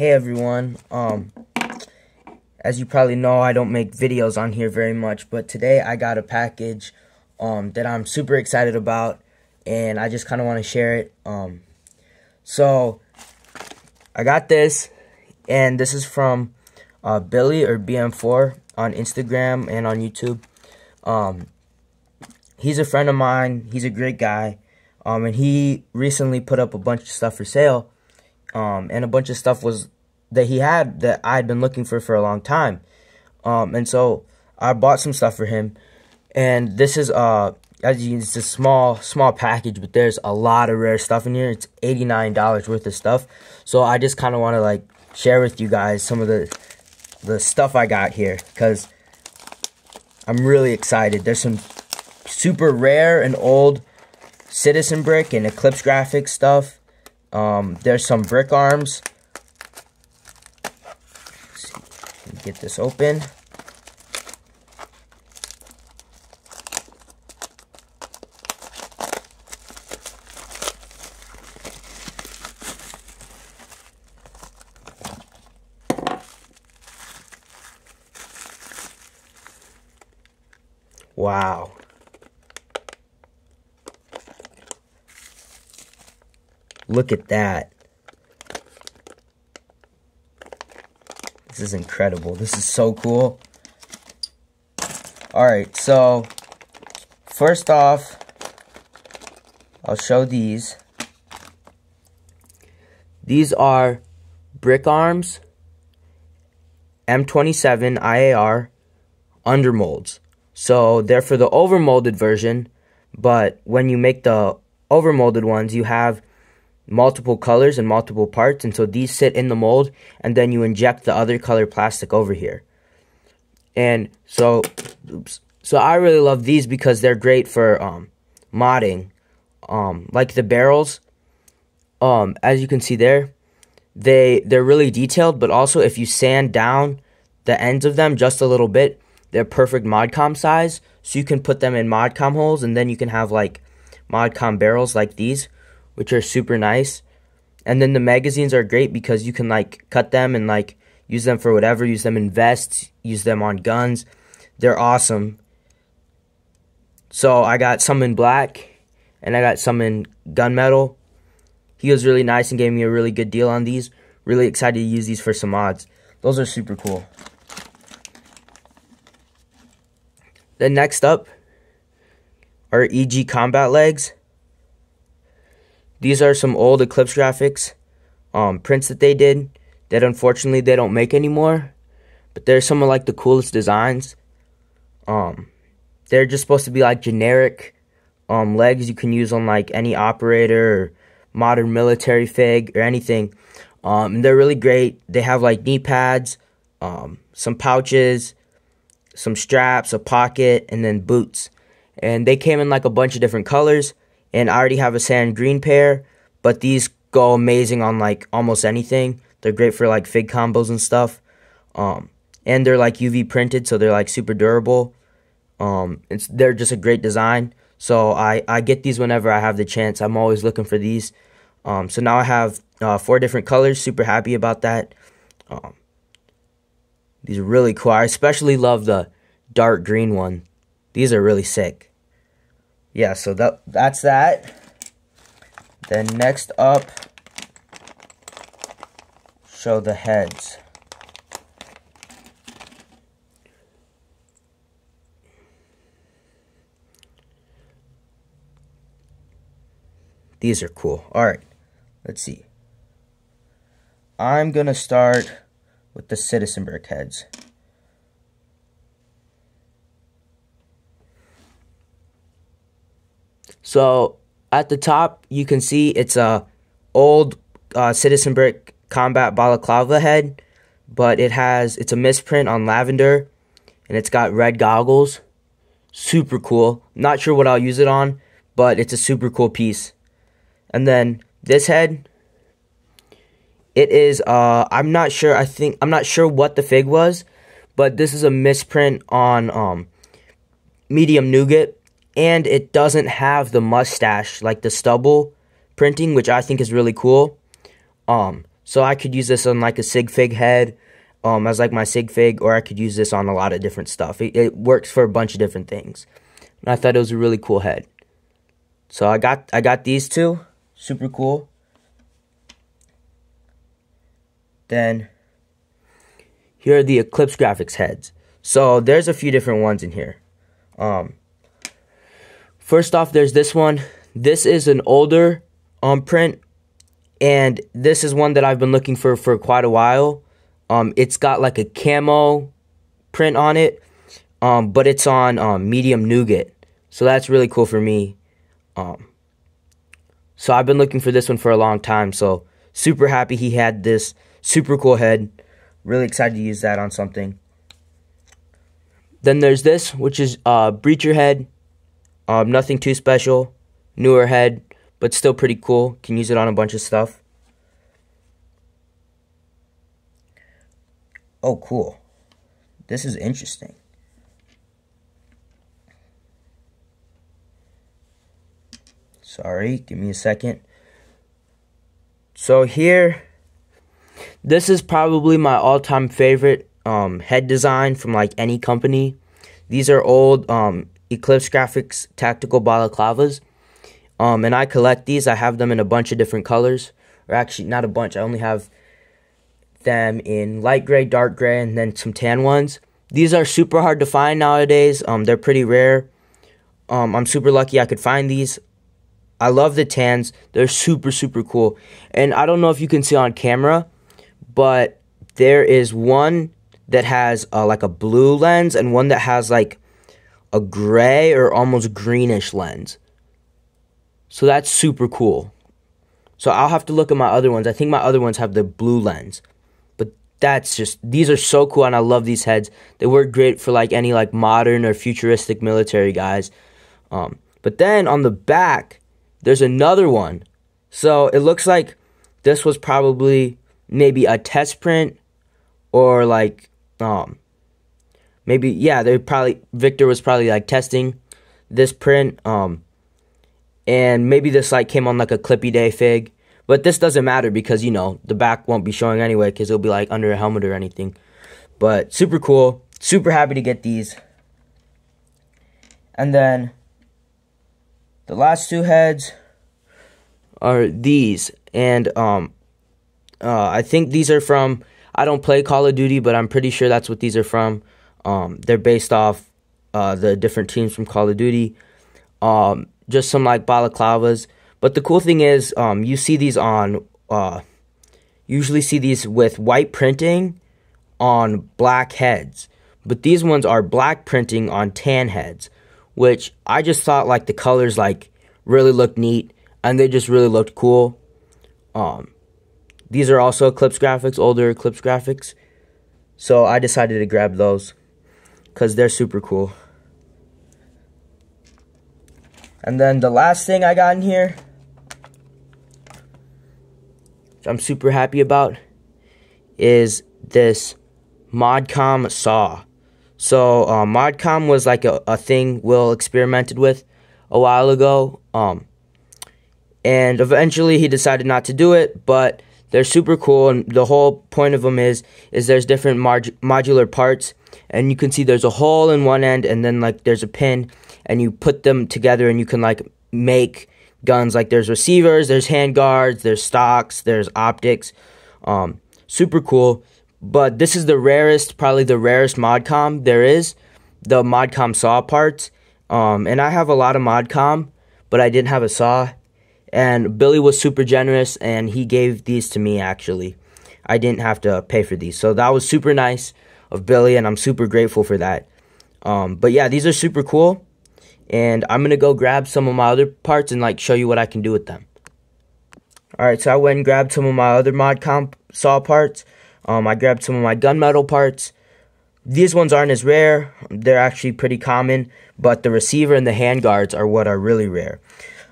Hey everyone. Um as you probably know, I don't make videos on here very much, but today I got a package um that I'm super excited about and I just kind of want to share it. Um so I got this and this is from uh, Billy or BM4 on Instagram and on YouTube. Um he's a friend of mine. He's a great guy. Um and he recently put up a bunch of stuff for sale um, and a bunch of stuff was that he had that I'd been looking for for a long time. Um, and so I bought some stuff for him, and this is uh as you it's a small small package, but there's a lot of rare stuff in here. It's eighty nine dollars worth of stuff. So I just kind of want to like share with you guys some of the the stuff I got here because I'm really excited. There's some super rare and old Citizen Brick and Eclipsegrafx stuff. Um, there's some BrickArms. get this open. Wow. Look at that. This is incredible. This is so cool. Alright, so first off, I'll show these. These are BrickArms, M27 IAR undermolds. So they're for the overmolded version, but when you make the overmolded ones, you have multiple colors and multiple parts and so these sit in the mold and then you inject the other color plastic over here. And so oops so i really love these because they're great for um, modding um, like the barrels. Um, as you can see there they they're really detailed but also if you sand down the ends of them just a little bit they're perfect modcom size. So you can put them in modcom holes and then you can have like modcom barrels like these which are super nice. And then the magazines are great because you can like cut them and like use them for whatever, use them in vests, use them on guns. They're awesome. So I got some in black and I got some in gunmetal. He was really nice and gave me a really good deal on these. Really excited to use these for some mods. Those are super cool. Then next up are EG combat legs. These are some old Eclipsegrafx um, prints that they did that unfortunately they don't make anymore. But they're some of like the coolest designs. Um, they're just supposed to be like generic um, legs you can use on like any operator or modern military fig or anything. Um, they're really great. They have like knee pads, um, some pouches, some straps, a pocket, and then boots. And they came in like a bunch of different colors and I already have a sand green pair, but these go amazing on like almost anything. They're great for like fig combos and stuff. Um, and they're like UV printed, so they're like super durable. Um, it's they're just a great design. So I I get these whenever I have the chance. I'm always looking for these. Um, so now I have uh, four different colors. Super happy about that. Um, these are really cool. I especially love the dark green one. These are really sick yeah, so that that's that. Then next up, show the heads. These are cool. All right, let's see. I'm going to start with the Citizen heads. So at the top, you can see it's a old uh, Citizen Brick Combat Balaclava head, but it has it's a misprint on lavender, and it's got red goggles. Super cool. Not sure what I'll use it on, but it's a super cool piece. And then this head, it is uh I'm not sure. I think I'm not sure what the fig was, but this is a misprint on um medium nougat and it doesn't have the mustache like the stubble printing, which I think is really cool. Um, So I could use this on like a sig fig head um, as like my sig fig, or I could use this on a lot of different stuff. It, it works for a bunch of different things. And I thought it was a really cool head. So I got I got these two, super cool. Then here are the Eclipsegrafx heads. So there's a few different ones in here. Um, first off, there's this one. This is an older um, print, and this is one that I've been looking for for quite a while. Um, it's got like a camo print on it, um, but it's on um, medium nougat. So that's really cool for me. Um, so I've been looking for this one for a long time. So super happy he had this super cool head. Really excited to use that on something. Then there's this, which is uh, Breacher head. Um, nothing too special. Newer head, but still pretty cool. Can use it on a bunch of stuff. Oh, cool. This is interesting. Sorry, give me a second. So here, this is probably my all-time favorite um, head design from like any company. These are old um, Eclipsegrafx tactical balaclavas. Um, and I collect these. I have them in a bunch of different colors. Or actually, not a bunch. I only have them in light gray, dark gray, and then some tan ones. These are super hard to find nowadays. Um, they're pretty rare. Um, I'm super lucky I could find these. I love the tans. They're super, super cool. And I don't know if you can see on camera, but there is one that has uh, like a blue lens and one that has like a gray or almost greenish lens. So that's super cool. So I'll have to look at my other ones. I think my other ones have the blue lens But that's just these are so cool and I love these heads. They work great for like any like modern or futuristic military guys. Um, but then on the back, there's another one. So it looks like this was probably maybe a test print or like um maybe yeah, they probably Victor was probably like testing this print um and maybe this like came on like a clippy day fig but this doesn't matter because, you know, the back won't be showing anyway because it'll be like under a helmet or anything. But super cool. Super happy to get these. And then the last two heads are these. And um, uh, I think these are from, I don't play Call of Duty, but I'm pretty sure that's what these are from. Um, they're based off uh, the different teams from Call of Duty. Um, just some like balaclavas. But the cool thing is, um, you see these on, uh, usually see these with white printing on black heads. But these ones are black printing on tan heads, which I just thought like the colors like really looked neat and they just really looked cool. Um, these are also Eclipsegrafx, older Eclipsegrafx. So I decided to grab those because they're super cool. And then the last thing I got in here I'm super happy about is this Modcom saw. So uh, Modcom was like a, a thing Will experimented with a while ago. Um, and eventually he decided not to do it, but they're super cool. And the whole point of them is is there's different modular parts, and you can see there's a hole in one end, and then like there's a pin, and you put them together, and you can like make guns. Like there's receivers, there's hand guards, there's stocks, there's optics. Um, super cool. But this is the rarest, probably the rarest modcom there is. The modcom saw parts. Um, and I have a lot of modcom, but I didn't have a saw. And Billy was super generous, and he gave these to me actually. I didn't have to pay for these, so that was super nice of Billy, and I'm super grateful for that. Um, but yeah, these are super cool and I'm gonna go grab some of my other parts and like show you what I can do with them. Alright, so I went and grabbed some of my other modcom saw parts. Um, I grabbed some of my gunmetal parts. These ones aren't as rare. They're actually pretty common, but the receiver and the handguards are what are really rare.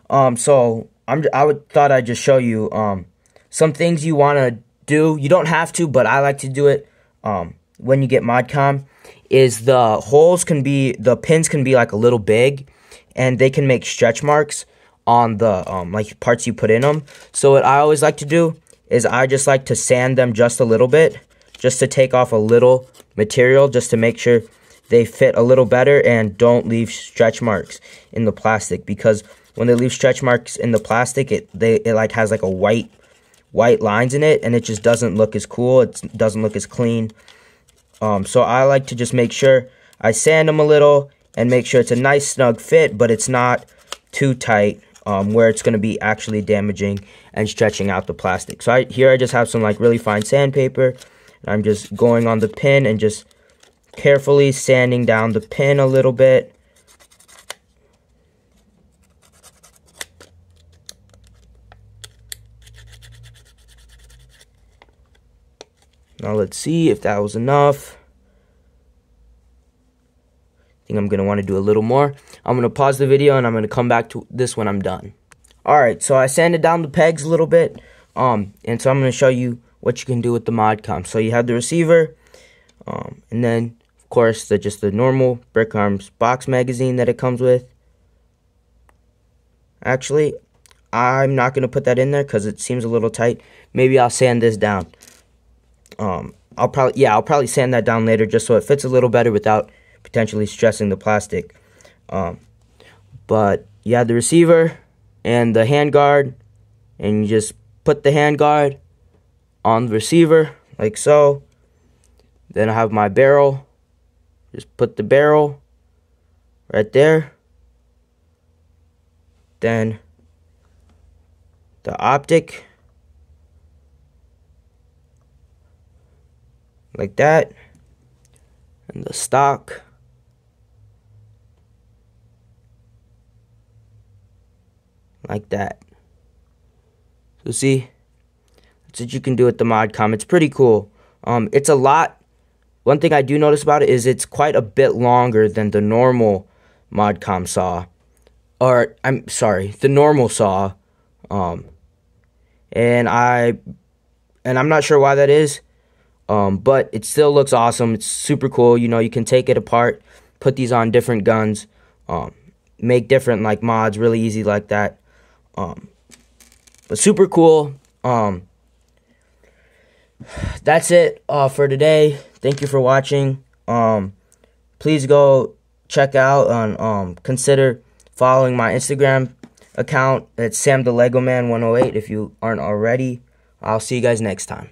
Um, so I'm I would thought I'd just show you um some things you want to do. You don't have to, but I like to do it um when you get modcom is the holes can be the pins can be like a little big and they can make stretch marks on the um, like parts you put in them so what i always like to do is I just like to sand them just a little bit, just to take off a little material, just to make sure they fit a little better and don't leave stretch marks in the plastic because when they leave stretch marks in the plastic, it they it like has like a white white lines in it and it just doesn't look as cool. It doesn't look as clean. Um, so I like to just make sure I sand them a little and make sure it's a nice snug fit, but it's not too tight um, where it's going to be actually damaging and stretching out the plastic. So I, here I just have some like really fine sandpaper. And I'm just going on the pin and just carefully sanding down the pin a little bit. Now let's see if that was enough. I think I'm going to want to do a little more. I'm going to pause the video and I'm going to come back to this when I'm done. Alright, so I sanded down the pegs a little bit. Um, and so I'm going to show you what you can do with the ModCom. So you have the receiver. Um, and then, of course, the just the normal BrickArms box magazine that it comes with. Actually, I'm not going to put that in there because it seems a little tight. Maybe I'll sand this down. Um, I'll probably yeah, I'll probably sand that down later just so it fits a little better without potentially stressing the plastic. Um, but you have the receiver and the handguard, and you just put the handguard on the receiver like so. Then I have my barrel. Just put the barrel right there. Then the optic like that. And the stock. Like that. So see that's what you can do with the modcom it's pretty cool. Um it's a lot. One thing i do notice about it is it's quite a bit longer than the normal modcom saw. Or i'm sorry the normal saw. Um and i and i'm not sure why that is um, but it still looks awesome. It's super cool. You know, you can take it apart, put these on different guns, um, make different like mods really easy like that. Um, but super cool. Um, that's it uh, for today. Thank you for watching. Um, please go check out and um, consider following my Instagram account. It's Sam the Lego Man 108 if you aren't already. I'll see you guys next time.